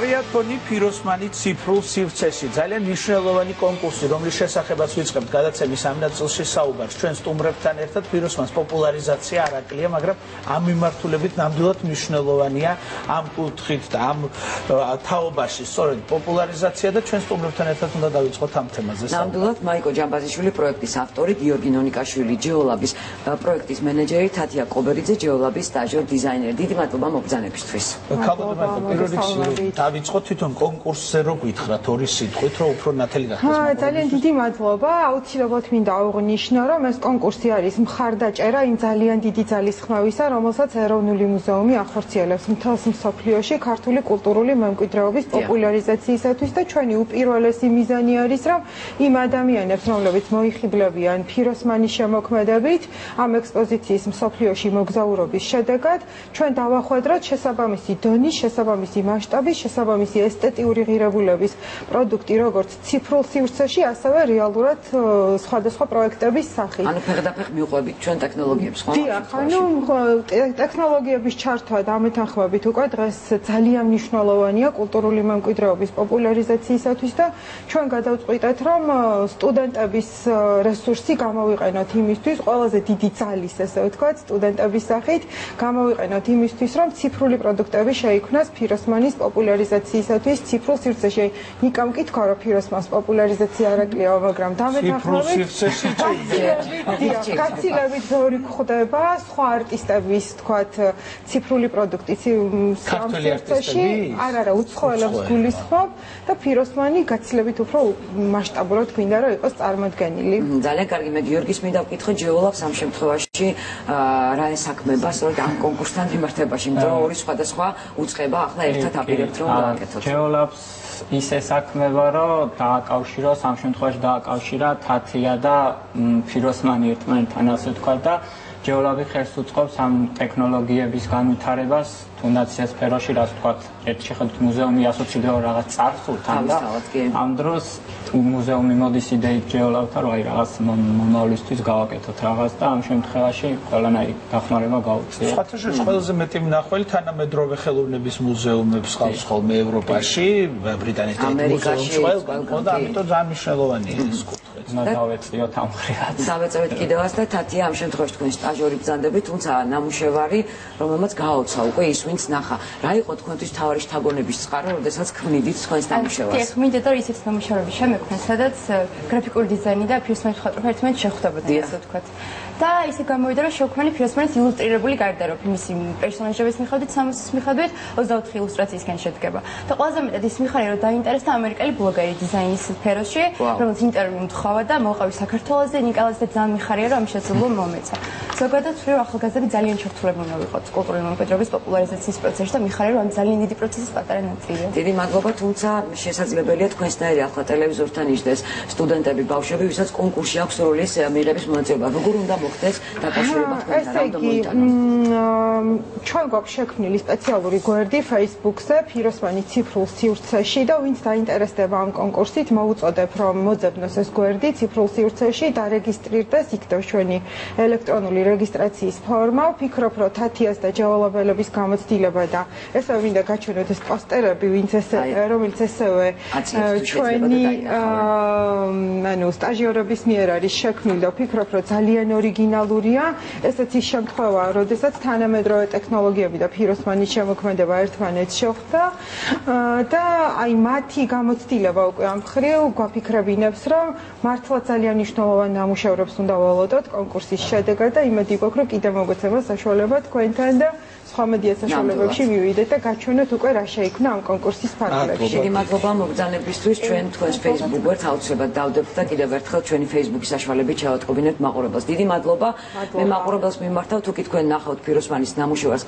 ტრიათლონი ფიროსმანი ციფრულ სივრცეში. ძალიან მნიშვნელოვანი კონკურსი რომლის შესახებაც ვიწყებთ გადაცემის ამ ნაწილში საუბარს. ჩვენ სტუმრებთან ერთად ფიროსმანს პოპულარიზაცია არ აკლია მაგრამ ამ მიმართულებით ნამდვილად მნიშვნელოვანია ამ კუთხით და ამ თაობაში. სწორედ პოპულარიზაცია და ჩვენ სტუმრებთან ერთად უნდა დავიწყოთ ამ თემაზე ნამდვილად მაიკო ჯამბაზიშვილი პროექტის ავტორი გიორგი ნონიკაშვილი ჯეოლაბის პროექტის მენეჯერი თათია კობერიძე ჯეოლაბის სტაჟიორ დიზაინერი დიდი მადლობა მოგზანებისთვის ქალბატონო პირველ რიგში დავიწყოთ თვითონ კონკურსზე რო გითხრათ ორი სიტყვით რომ უფრო ნათელი გახდეს. აა ძალიან დიდი მადლობა. აუცილებლად მინდა აღვნიშნო, რომ ეს კონკურსი არის მხარდაჭერა იმ ძალიან დიდი ძალის ხმავისა, რომელსაც ეროვნული მუზეუმი ახორციელებს მთელს მსოფლიოში ქართული კულტურული მემკვიდრეობის პოპულარიზაციისათვის და ჩვენი უპირველესი მიზანი არის, რომ იმ ადამიანებს, რომლებიც მოიხიბლებიან ფიროსმანის შემოქმედებით, ამ ექსპოზიციის მსოფლიოში მოგზაურობის შედეგად, ჩვენ დავახვედროთ შესაბამისი დონის, შესაბამისი მასშტაბის, შესაბამისი ესთეტიური ღირებულების პროდუქტი როგორც ციფრულ სივრცეში, ასევე რეალურად სხვადასხვა პროექტების სახით. ანუ ფეხდაფეხ მიუყვებით ჩვენ ტექნოლოგიებს, ხო? დიახ, ანუ ტექნოლოგიების ჩართვა და ამეთანხმებით უკვე დღეს ძალიან მნიშვნელოვანია კულტურული მემკვიდრეობის პოპულარიზაციისათვის და ჩვენ გადავწყვიტეთ, რომ სტუდენტების რესურსი გამოვიყენოთ იმისთვის, ყველაზე დიდი ძალის, ესე ვთქვათ, სტუდენტების სახით, გამოვიყენოთ იმისთვის, რომ ციფრული პროდუქტები შეიქმნას ფიროსმანის პოპულარიზაციისათვის ციფრულ სივრცეში. ნიკამ კითხვა რომ ფიროსმას პოპულარიზაცია არ აკლიაო, მაგრამ დამეთანხმებით სივრცეში ჭირდება. კაცილებით ზორი ხდება სხვა არტისტების, თქვათ, ციფრული პროდუქტი სივრცეში. არ არა, უცხოელებს გულისხმობ და ფიროსმანი გაცილებით უფრო მასშტაბურად გვინდა რომ იყოს წარმოდგენილი. ძალიან კარგი, მე გიორგის მინდა ვკითხო ჯეოლოგს ამ შემთხვევაში რა ესაქმება, სწორედ ამ კონკურსთან მიმართებაში, იმიტომ რომ ორი სხვადასხვა უცხება ახლა ერთად აპირებთ რომ დააკეთოთ. ჯეოლოგს ისე საქმეა, რომ დააკავშიროს ამ შემთხვევაში დააკავშირა თათია და ფიროსმანი ერთმანეთთან ასე თქვა და ჯეოლოგი ხერს უწყობს ამ ტექნოლოგიების განვითარებას თუნდაც ეს სფეროში რაც თქვა ერთ შეხედვით მუზეუმი ასოცირდება რაღაც წარსულთან და ამ დროს მუზეუმი მოდის იდეით ჯეოლოგთან რომ აი რაღაც მომავლისთვის გავაკეთოთ რაღაც და ამ შემთხვევაში ყველანაირი დახმარება გაუწია. სხვათა ყველაზე მეტი მნახველი თანამედროვე ხელოვნების მუზეუმებს ხავს ხოლმე ევროპაში, ბრიტანეთის მუზეუმში ყველგან და ამიტომ ძალიან მნიშვნელოვანია ეს კუთხე. დავეწიოთ ამ ხრიაც. დავეწევით კიდევაც და თათია ამ შემთხვევაში თქვენ სტაჟიორი ბრძანდებით, თუმცა ნამუშევარი რომელმაც გააოცა უკვე ის ვინც ნახა. რა იყო თქვენთვის თავარი შთაგონების წყარო, როდესაც ქმნიდით თქვენს ნამუშევარს? დიახ, მინდა და ისეთ ნამუშევრები შემექმნა, სადაც გრაფიკული დიზაინი და ფირსმენი ხატრა ერთმანეთს შეხვდებოდა, ასე ვთქვათ. და ისე გამოვიდა, რომ შევქმნი ფირსმენის ილუსტრირებული გარდარობი, მისი პერსონაჟების მიხედვით, სამოსის მიხედვით 24 ილუსტრაციისგან შედგება. და ყველაზე მეტად ის მიხარი, რომ დაინტერესდა ამერიკელი ბლოგერი დიზაინის სფეროში, რომელიც ინტერვიუ მთხოვა და მოყავი საქართველოს და ნიკალას და ძალიან მიხარია, რომ შესაძლებლობა მომეცა. ზოგადად ვთქვი, რომ ახალგაზრდები ძალიან ჩართულები უნდა ვიყოთ კულტურული მემკვიდრეობის პოპულარიზაციის პროცესში და მიხარია, რომ ძალიან დიდი პროცესის პატარა ნაწილია. დიდი მადლობა, თუმცა შესაძლებელია თქვენსნაირი ახლა ტელევიზორთან იждდეს სტუდენტები, ბავშვები, ვისაც კონკურსი აქვს როლის მიღების მონაწილეობა. როგორ უნდა მოხდეს დაკავშირება თქვენთან რამოდენობით? ჩვენ გვაქვს შექმნილი სპეციალური გვერდი Facebook-ზე, ფიროსმანი ციფრულ სივრცეში და ვინც დაინტერესდება ამ კონკურსით, მოუწოდებ რომ მოძებნოს ეს გვერდი ციფრულ სივრცეში და რეგისტრირდეს, იქნებ ჩვენი ელექტრონული რეგისტრაციის ფორმა. ვფიქრობ, რომ თათიას და ჯეოლოგელების გამოცდილება და ესე მინდა გაჩვენოთ ეს პოსტერები, ვინც ეს რომელიც ესევე ჩვენი ანუ სტაჟიორების მიერ არის შექმნილი და ვფიქრობ, რომ ძალიან ორიგინალურია. ესეც ის შემთხვევაა, როდესაც თანამედროვე ტექნოლოგიები და ფიროსმანის შემოქმედება ერთმანეთს შეხვდა და აი მათი გამოცდილება უკვე ამ ხრივ გვაფიქრებინებს, რომ მართლა ძალიან მნიშვნელოვან ნამუშევრებს უნდა ველოდოთ კონკურსის შედეგად და იმედი გვაქვს, რომ კიდევ მოგვეცემა საშუალება თქვენთან და სხვა მედია საშუალებებში მივიდეთ და გაჩვენოთ უკვე რა შეიქმნა ამ კონკურსის ფარგლებში. დიდი მადლობა მოგზანებისთვის ჩვენ თქვენს Facebook გვერდს აუცილებლად დავდებთ და კიდევ ერთხელ ჩვენი Facebook-ის საშუალებით ჩავატყობინებთ მაყურებელს. დიდი მადლობა. მე მაყურებელს მიმართავ თუ კი თქვენ ნახავთ ფიროსმანის ნამუშევარს